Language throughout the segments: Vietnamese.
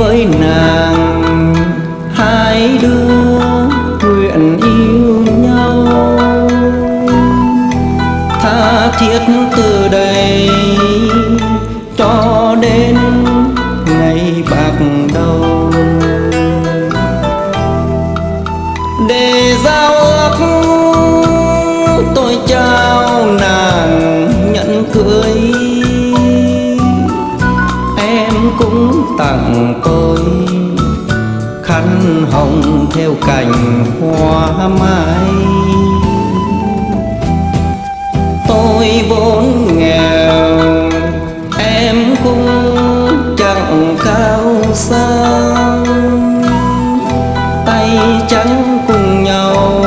với nàng. Hai đứa nguyện yêu nhau. Tha thiết từ đây cho đến ngày bạc đầu. Để giao ước, tôi chào nàng nhận cưới. Tặng tôi khăn hồng theo cành hoa mai. Tôi vốn nghèo, em cũng chẳng cao sang. Tay trắng cùng nhau,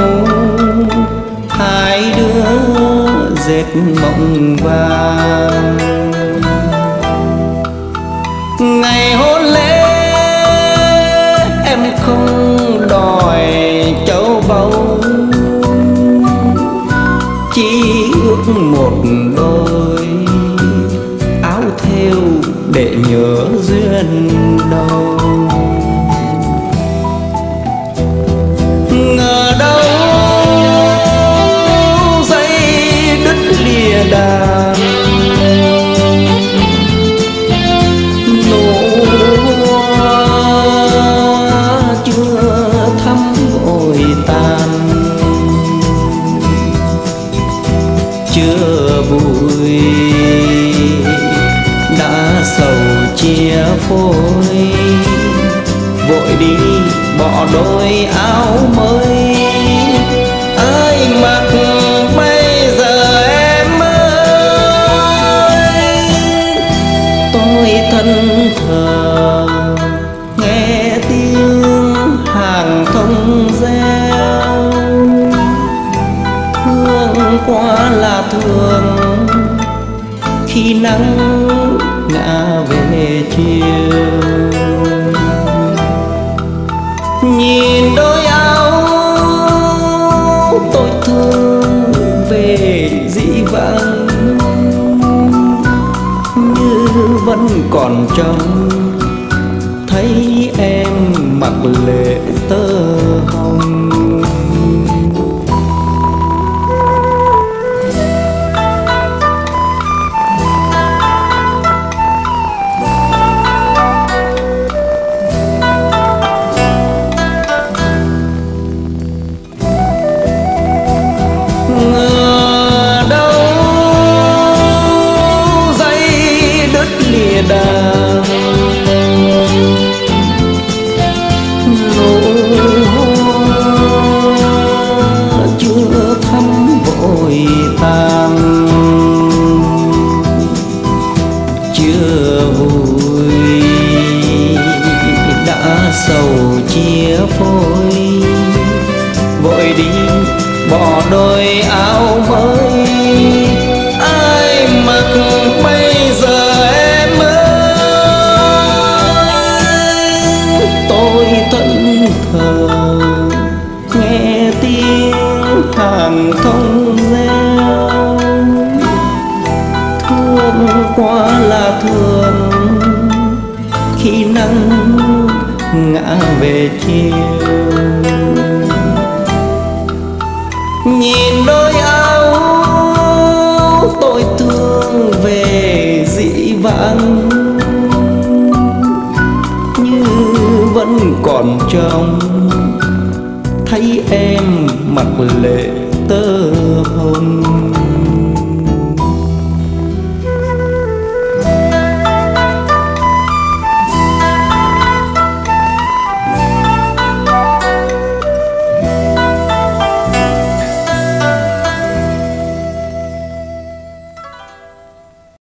hai đứa dệt mộng vàng. Ngày hôm không đòi châu báu. Chỉ ước một đôi áo thêu để nhớ duyên đầu. Vui đã sầu chia phôi. Vội đi bỏ đôi áo mới. Ai mặc bây giờ em ơi? Tôi thân thờ, nghe tiếng hàng thông reo. Hương qua là thường khi nắng ngã về chiều. Nhìn đôi áo tôi thương về dĩ vãng, như vẫn còn trong thấy em mặc lệ tơ hồng. Thờ nghe tiếng hàng thông reo. Thương quá là thương khi nắng ngã về chiều. Nhìn đôi còn trong thấy em mặc lệ tơ hồng.